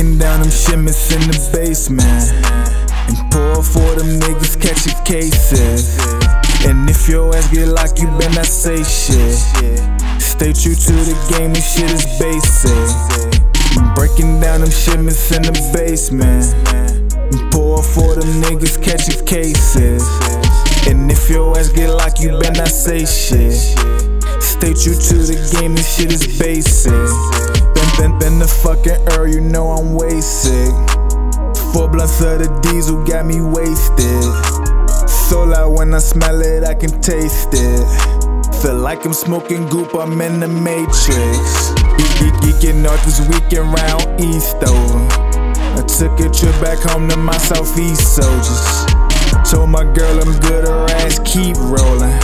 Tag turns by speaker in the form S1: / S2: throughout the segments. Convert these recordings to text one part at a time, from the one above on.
S1: down them shipments in the basement. And pour for them niggas catching cases. And if your ass get locked, you better not say shit. Stay true to the game, this shit is basic. Breaking down them shipments in the basement. And pour for them niggas catching cases. And if your ass get locked, you better not say shit. Stay true to the game, this shit is basic. The fucking Earl, you know I'm way sick. Four blunts of the diesel got me wasted. So loud when I smell it, I can taste it. Feel like I'm smoking goop, I'm in the matrix. Geek, geek, geeking out this weekend round east though. I took a trip back home to my southeast soldiers. Told my girl I'm good, her ass keep rolling.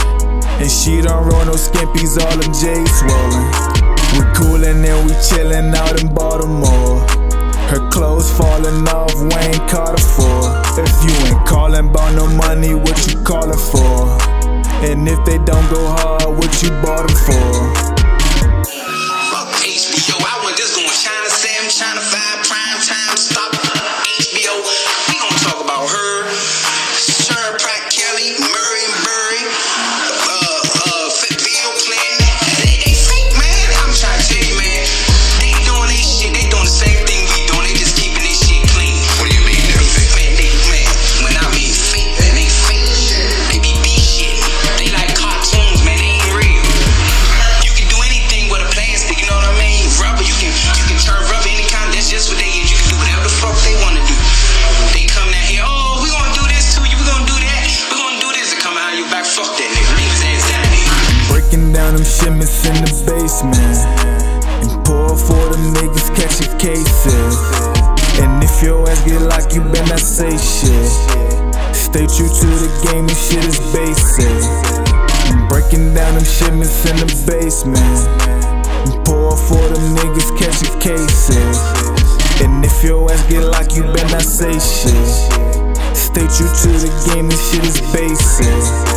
S1: And she don't roll no skimpies, all them J's swollen. We coolin' and we chillin' out in Baltimore. Her clothes falling off, we ain't caught Carter for. If you ain't callin' about no money, what you callin' for? And if they don't go hard, what you bought them for?
S2: Fuck HBO. I was just going China 7, China 5, prime
S1: Breaking down them shipments in the basement. And pour for them niggas catching cases. And if your ass get locked, you better not say shit. Stay true to the game, this shit is basic. And breaking down them shipments in the basement. And pour for them niggas catching cases. And if your ass get locked, you better not say shit. Stay true to the game, this shit is basic.